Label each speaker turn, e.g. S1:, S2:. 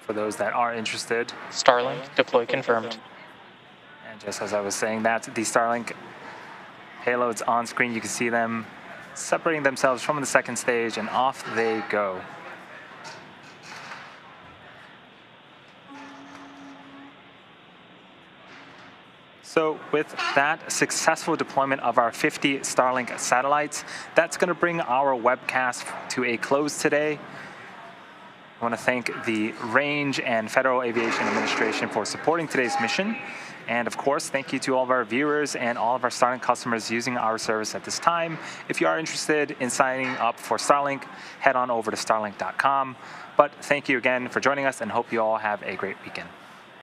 S1: For those that are interested,
S2: Starlink deploy confirmed.
S1: and just as I was saying that, the Starlink payloads on screen, you can see them separating themselves from the second stage and off they go. So with that successful deployment of our 50 Starlink satellites, that's going to bring our webcast to a close today. I want to thank the Range and Federal Aviation Administration for supporting today's mission. And of course, thank you to all of our viewers and all of our Starlink customers using our service at this time. If you are interested in signing up for Starlink, head on over to starlink.com. But thank you again for joining us and hope you all have a great weekend.